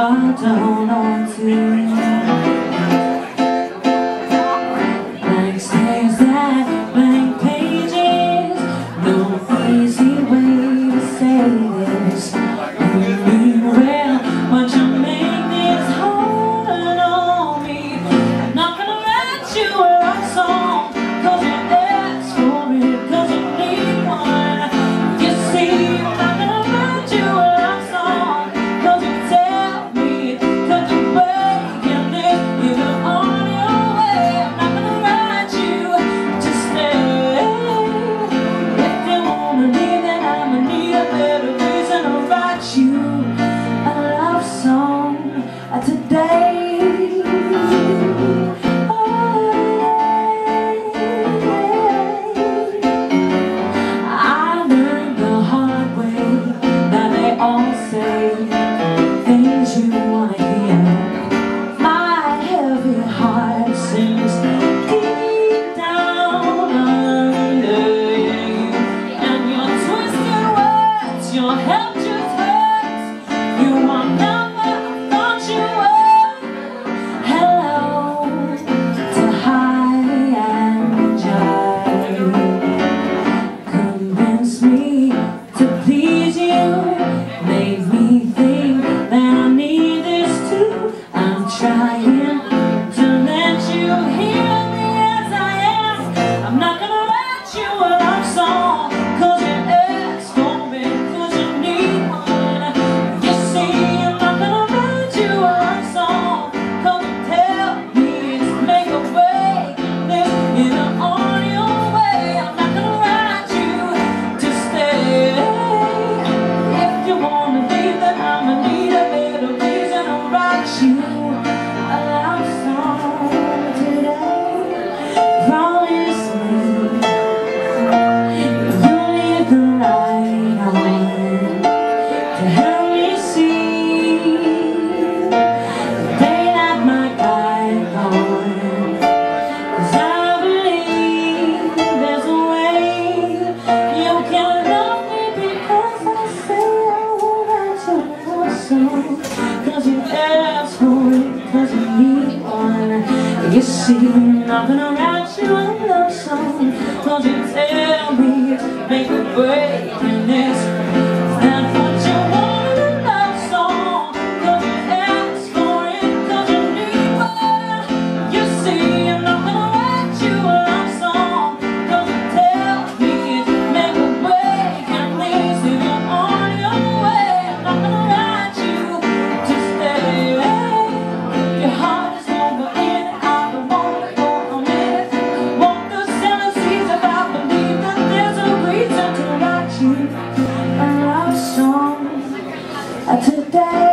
I don't want to on the 眨眼 You see me knocking around you a love song Don't you tell me, make a break. today.